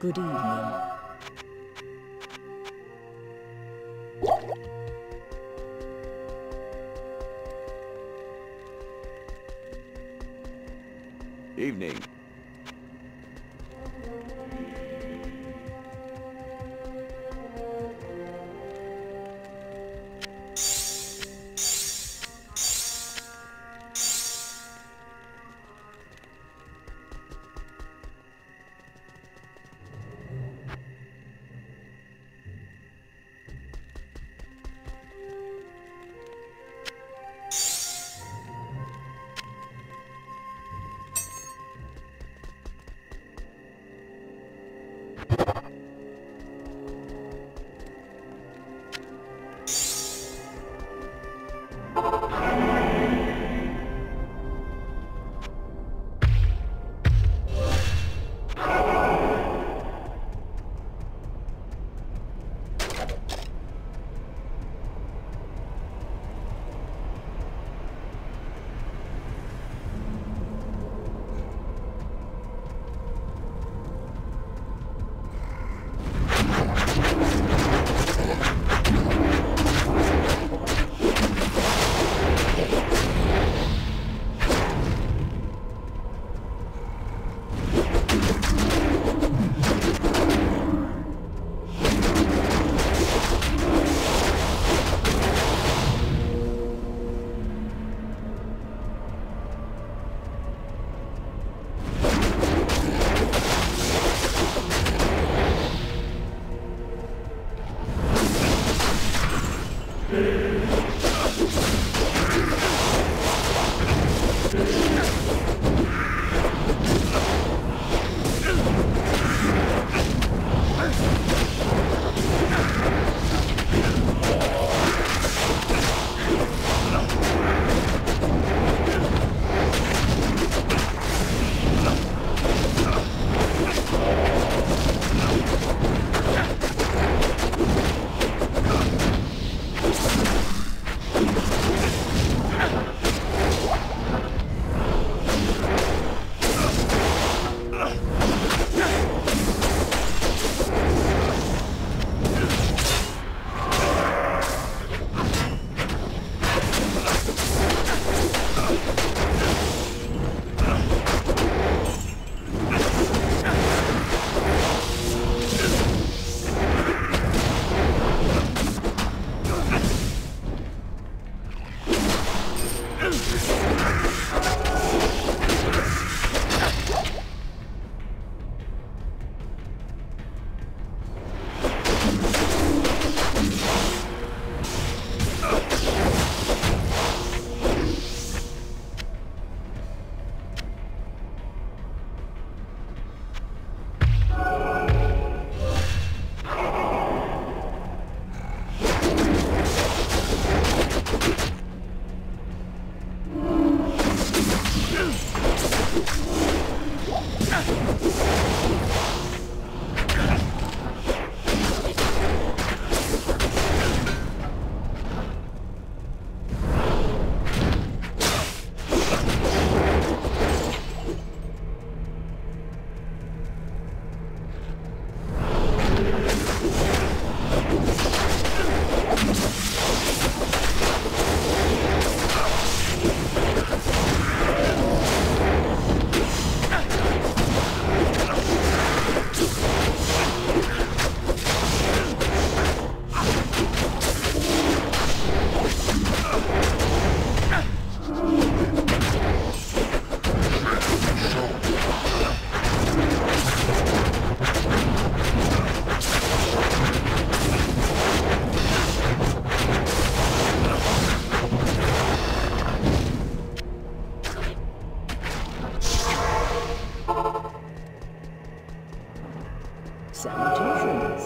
Good evening. Evening. Huh? Salutations.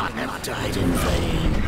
Not have died in vain.